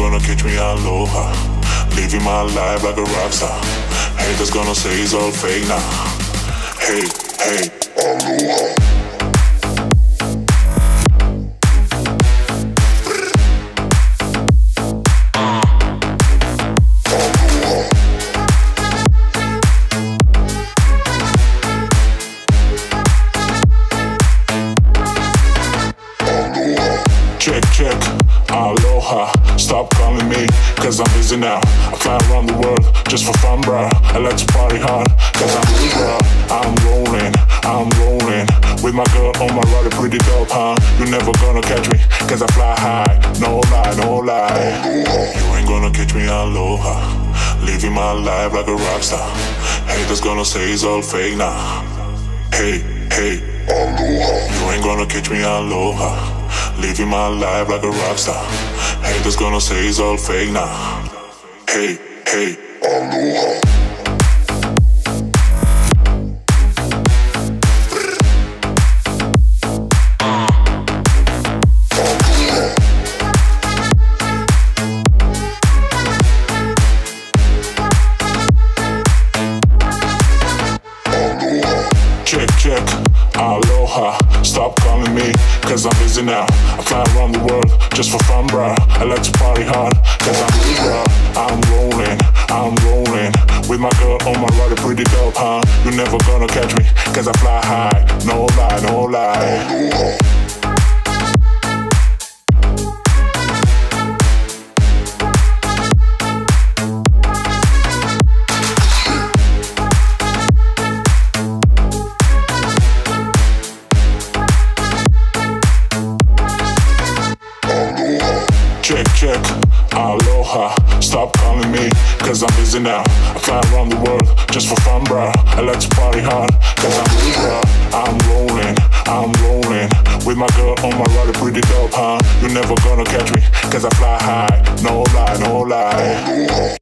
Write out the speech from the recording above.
gonna catch me aloha. Living my life like a rock star. Haters gonna say it's all fake now. Hey, hey, aloha. Check, check, aloha. Stop calling me, cause I'm busy now. I fly around the world just for fun, bruh. I like to party hard, cause I'm busy, bruh. I'm rolling, I'm rolling. With my girl on my ride, pretty dope, huh? You never gonna catch me, cause I fly high. No lie, no lie. You ain't gonna catch me, aloha. Living my life like a rock star. Haters gonna say it's all fake now. Hey, hey, aloha. You ain't gonna catch me, aloha. Living my life like a rock star. Haters gonna say it's all fake now. Hey, hey, aloha. Check, check, aloha. Me, cause I'm busy now. I fly around the world just for fun, bruh. I like to party hard, cause I'm busy, bruh. I'm rolling, I'm rolling. With my girl on my ride, pretty dope, huh? You're never gonna catch me, cause I fly high. No lie, no lie. Aloha. Stop calling me, cause I'm busy now. I fly around the world just for fun, bro. I like to party hard, cause I'm busy, bruh. I'm rolling, I'm rolling. With my girl on my ride, pretty dope, huh? You're never gonna catch me, cause I fly high. No lie, no lie.